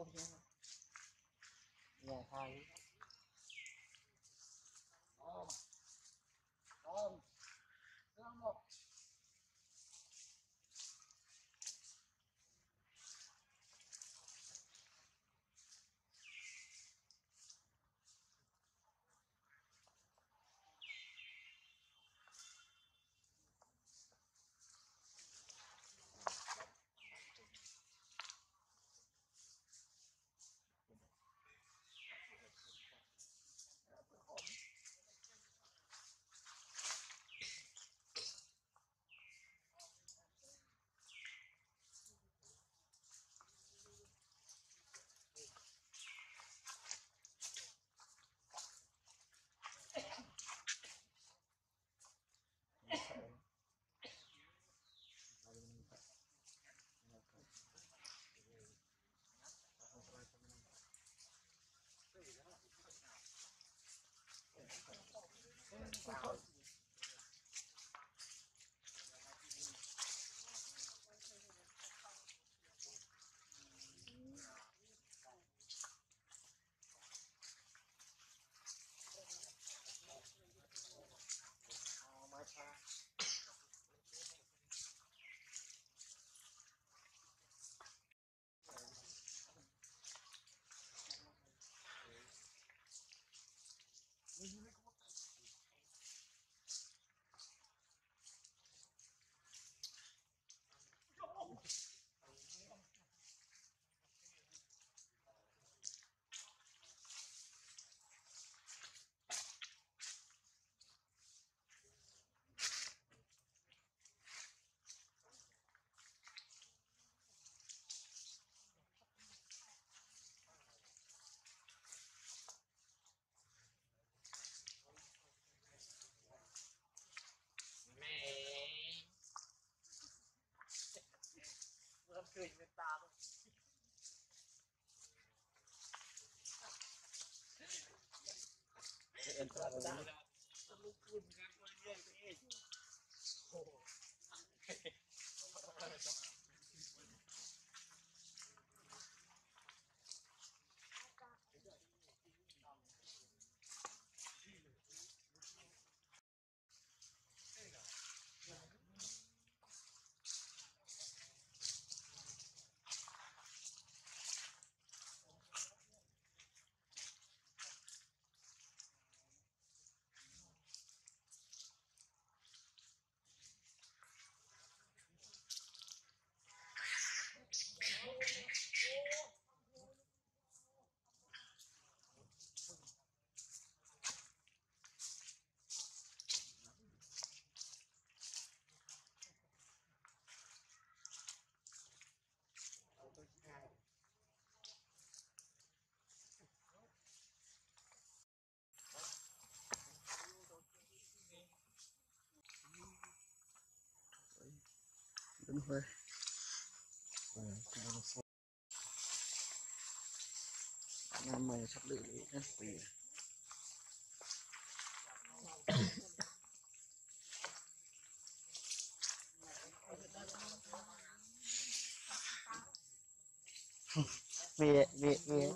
คนเนี่ยเนี่ยทาง That's จ้ะลุกขึ้นครับเรื่อยๆ Đúng rồi. Nam mày sắp được đấy nhá. Tùy. Về về về